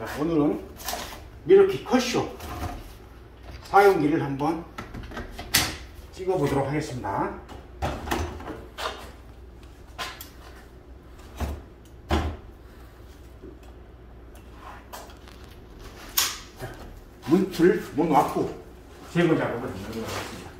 자, 오늘은 미러키 컷쇼 사용기를 한번 찍어 보도록 하겠습니다. 자, 문틀 문 와프 제거 작업을 진행하겠습니다.